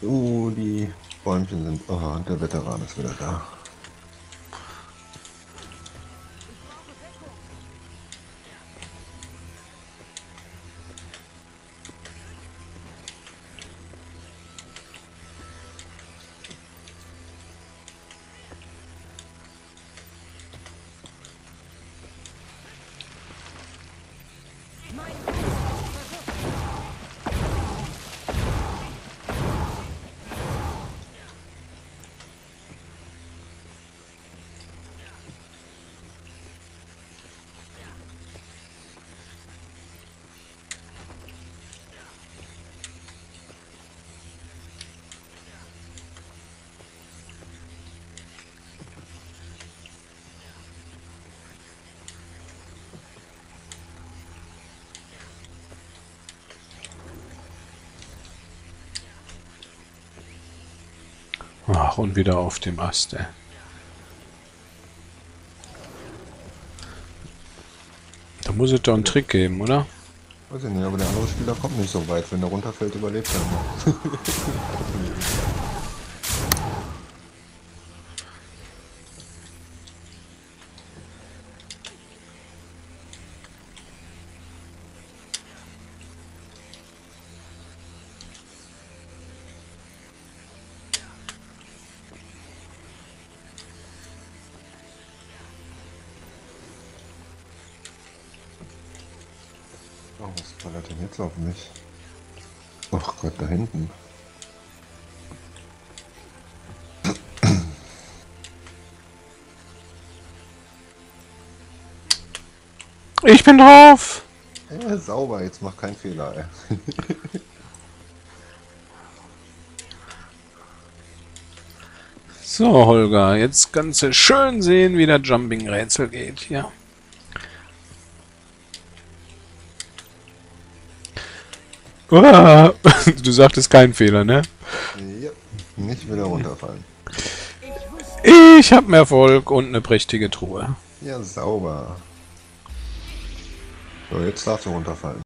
So, die Bäumchen sind... Oh, der Veteran ist wieder da. Ach, und wieder auf dem Ast, ey. Da muss es doch einen Trick geben, oder? Weiß ich nicht, aber der andere Spieler kommt nicht so weit. Wenn er runterfällt, überlebt er Oh, was ballert denn jetzt auf mich? Ach Gott, da hinten. Ich bin drauf! Ja, sauber, jetzt mach keinen Fehler, ey. So, Holger, jetzt kannst du schön sehen, wie der Jumping-Rätsel geht hier. Du sagtest keinen Fehler, ne? ja, nicht wieder runterfallen. Ich hab Erfolg und eine prächtige Truhe. Ja, sauber. So, jetzt darfst du runterfallen.